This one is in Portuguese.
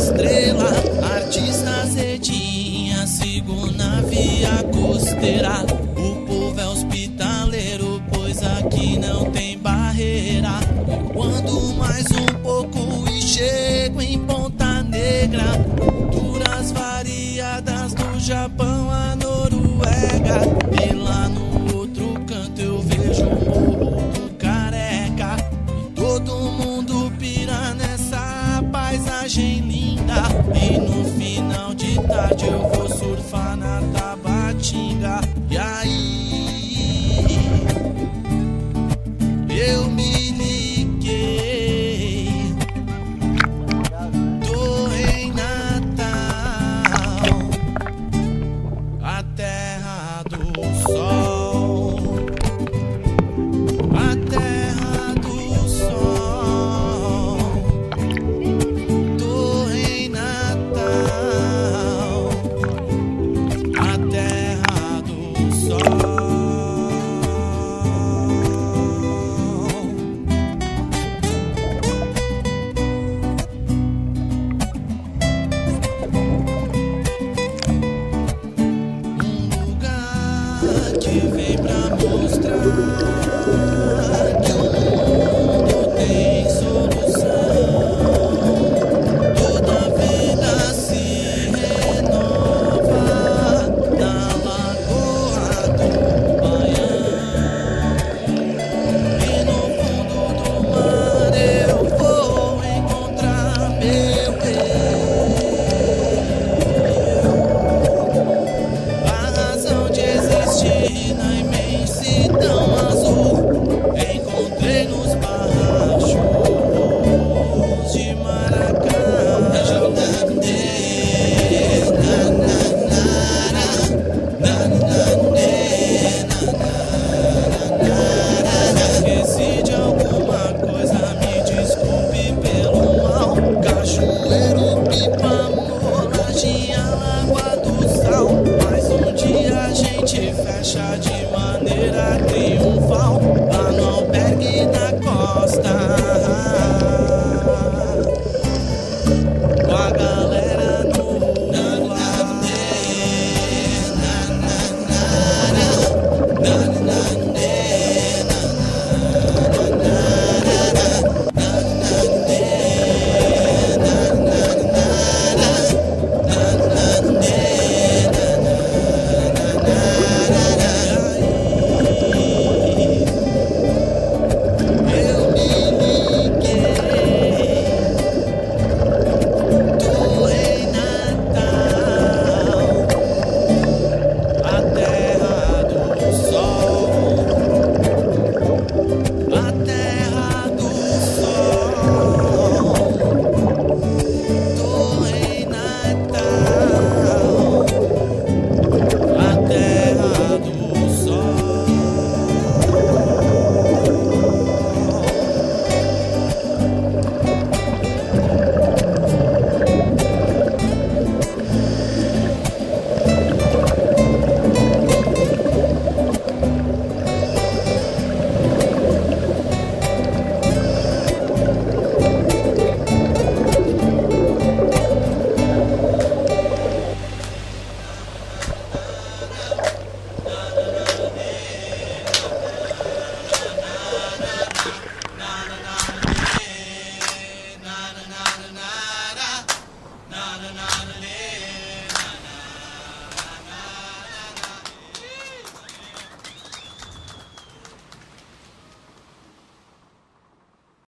estrela, artista cedinha, sigo na via costeira. O povo é hospitaleiro, pois aqui não tem barreira. Quando mais um pouco e chego em Ponta Negra, culturas variadas do Japão à Noruega. antiga. nos baixos de Maracá. Esqueci de alguma coisa, me desculpe pelo mal, cachoeiro.